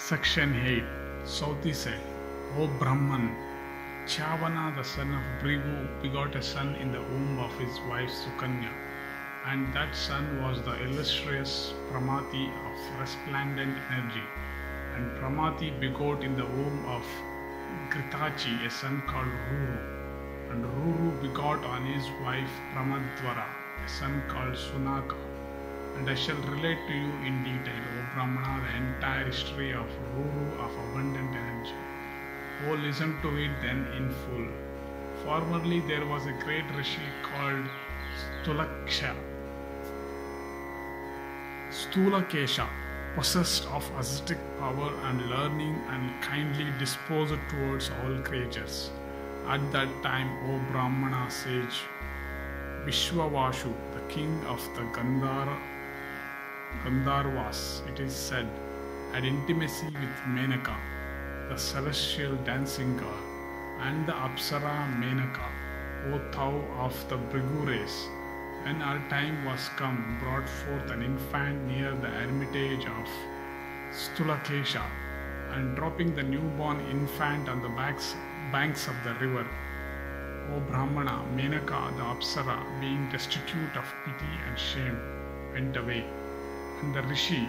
Section 8 Sauti said, O Brahman, Chyavana, the son of Bhrigu, begot a son in the womb of his wife Sukanya, and that son was the illustrious Pramati of resplendent energy. And Pramati begot in the womb of Ghritachi a son called Ruru, and Ruru begot on his wife Pramadvara a son called Sunaka. And I shall relate to you in detail, O Brahmana, the entire history of Ruru of abundant energy. Oh, listen to it then in full. Formerly, there was a great rishi called Stulaksha. Stulakesha, possessed of ascetic power and learning and kindly disposed towards all creatures. At that time, O Brahmana sage, Vishwavashu, the king of the Gandhara, Gandharvas, it is said, had intimacy with Menaka, the celestial dancing girl, and the Apsara Menaka, O thou of the Bhrigu race, when our time was come, brought forth an infant near the hermitage of Stulakesha, and dropping the newborn infant on the backs, banks of the river. O Brahmana, Menaka, the Apsara, being destitute of pity and shame, went away, and the Rishi,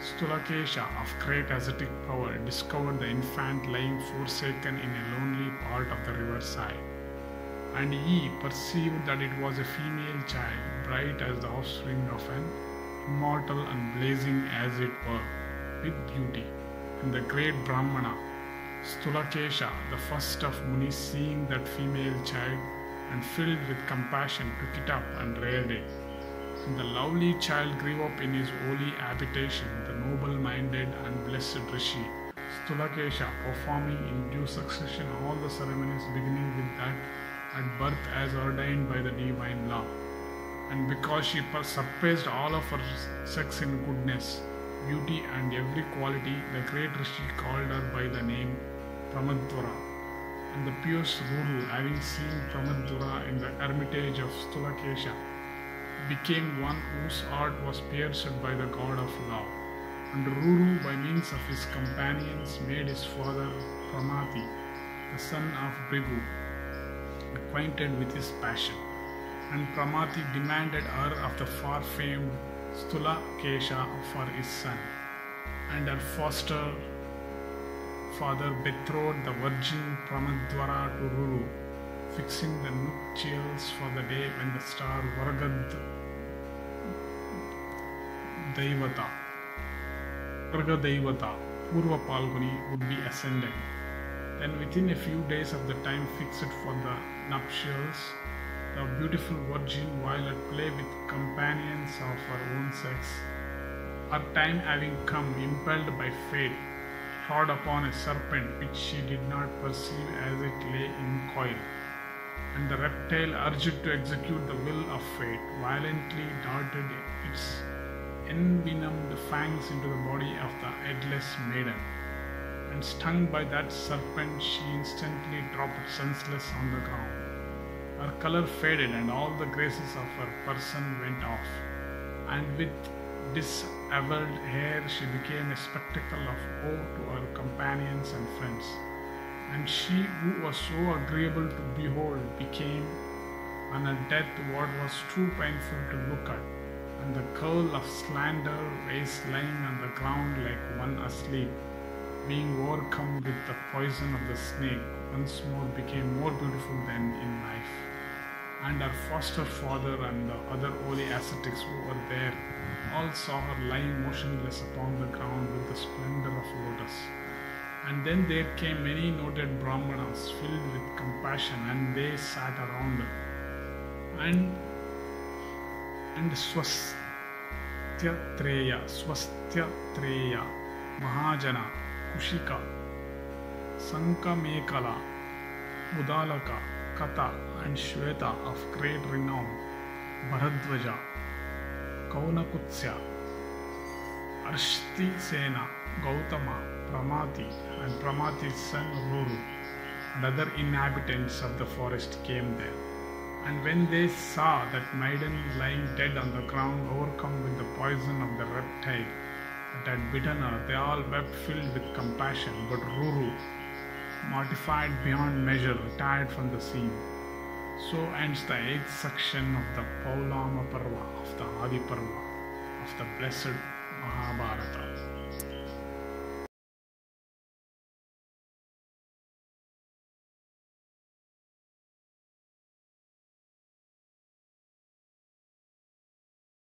Stulakesha, of great ascetic power, discovered the infant lying forsaken in a lonely part of the riverside. And he perceived that it was a female child, bright as the offspring of an immortal and blazing as it were, with beauty. And the great Brahmana, Stulakesha, the first of Munis, seeing that female child, and filled with compassion, took it up and reared it. The lovely child grew up in his holy habitation, the noble minded and blessed Rishi, Stulakesha, performing in due succession all the ceremonies beginning with that at birth as ordained by the divine law. And because she surpassed all of her sex in goodness, beauty, and every quality, the great Rishi called her by the name Pramadvara. And the pious Ruru, having seen Pramadvara in the hermitage of Stulakesha, became one whose heart was pierced by the god of love. And Ruru, by means of his companions, made his father Pramati, the son of Bhrigu, acquainted with his passion. And Pramati demanded her of the far famed Stula Kesha for his son. And her foster father betrothed the virgin Pramadvara to Ruru, fixing the nuptials for the day when the star Vargad Daivata, Varga Daivata, Purva Palguni would be ascended. Then, within a few days of the time fixed for the nuptials, the beautiful virgin, while at play with companions of her own sex, her time having come, impelled by fate, trod upon a serpent which she did not perceive as it lay in coil. And the reptile, urged to execute the will of fate, violently darted its envenomed fangs into the body of the headless maiden. And stung by that serpent, she instantly dropped senseless on the ground. Her color faded, and all the graces of her person went off. And with disheveled hair, she became a spectacle of woe to her companions and friends. And she who was so agreeable to behold became, on her death, what was too painful to look at. And the curl of slander face lying on the ground like one asleep, being overcome with the poison of the snake, once more became more beautiful than in life. And her foster father and the other holy ascetics who were there all saw her lying motionless upon the ground with the splendor of lotus. And then there came many noted Brahmanas filled with compassion, and they sat around her. And and Swastya Swastya Treya, Mahajana, Kushika, Sankamekala, Udalaka, Kata, and Shweta of great renown, Bharadwaja, Kaunakutsya, Arshti Sena, Gautama, Pramati, and Pramati's son Ruru, and other inhabitants of the forest came there. And when they saw that maiden lying dead on the ground, overcome with the poison of the reptile, that had bitten her, they all wept filled with compassion. But Ruru, mortified beyond measure, retired from the scene. So ends the eighth section of the Pauloma Parva, of the Adi Parva, of the blessed Mahabharata.